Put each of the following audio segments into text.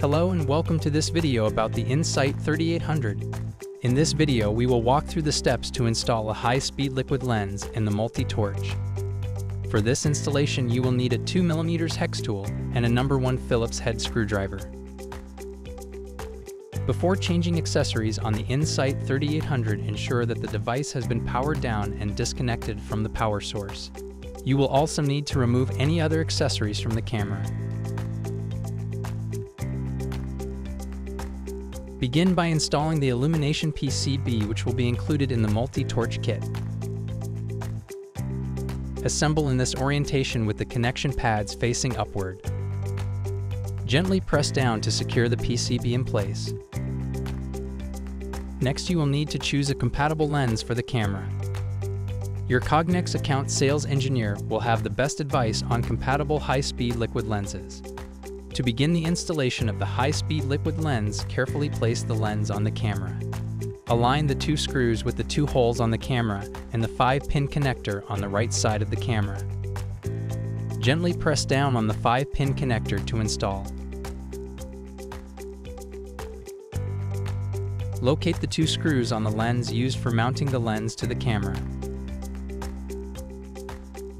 Hello and welcome to this video about the In-Sight 3800. In this video, we will walk through the steps to install a high-speed liquid lens and the multi-torch. For this installation, you will need a 2mm hex tool and a number 1 Phillips head screwdriver. Before changing accessories on the In-Sight 3800, ensure that the device has been powered down and disconnected from the power source. You will also need to remove any other accessories from the camera. Begin by installing the illumination PCB which will be included in the multi-torch kit. Assemble in this orientation with the connection pads facing upward. Gently press down to secure the PCB in place. Next you will need to choose a compatible lens for the camera. Your Cognex account sales engineer will have the best advice on compatible high-speed liquid lenses. To begin the installation of the high-speed liquid lens, carefully place the lens on the camera. Align the two screws with the two holes on the camera and the 5-pin connector on the right side of the camera. Gently press down on the 5-pin connector to install. Locate the two screws on the lens used for mounting the lens to the camera.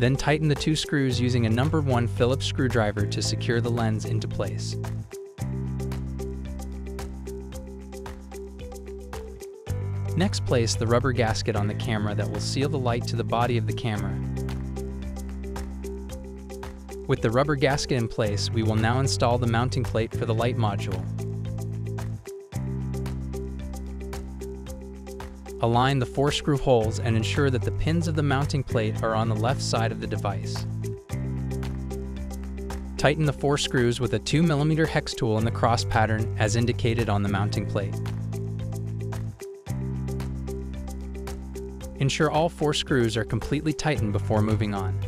Then tighten the two screws using a number 1 Phillips screwdriver to secure the lens into place. Next place the rubber gasket on the camera that will seal the light to the body of the camera. With the rubber gasket in place, we will now install the mounting plate for the light module. Align the four screw holes and ensure that the pins of the mounting plate are on the left side of the device. Tighten the four screws with a 2mm hex tool in the cross pattern as indicated on the mounting plate. Ensure all four screws are completely tightened before moving on.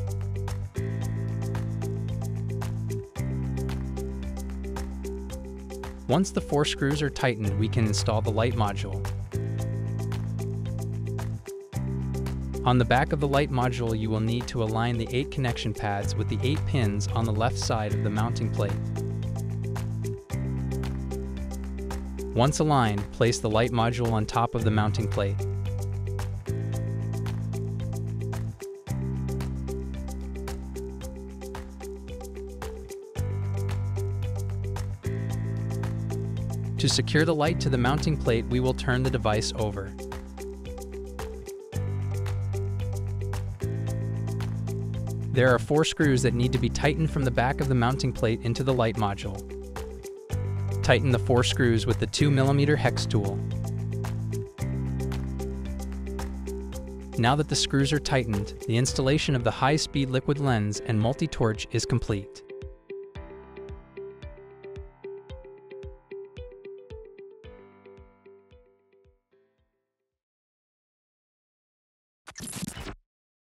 Once the four screws are tightened, we can install the light module. On the back of the light module, you will need to align the 8 connection pads with the 8 pins on the left side of the mounting plate. Once aligned, place the light module on top of the mounting plate. To secure the light to the mounting plate, we will turn the device over. There are four screws that need to be tightened from the back of the mounting plate into the light module. Tighten the four screws with the 2mm hex tool. Now that the screws are tightened, the installation of the high-speed liquid lens and multi-torch is complete.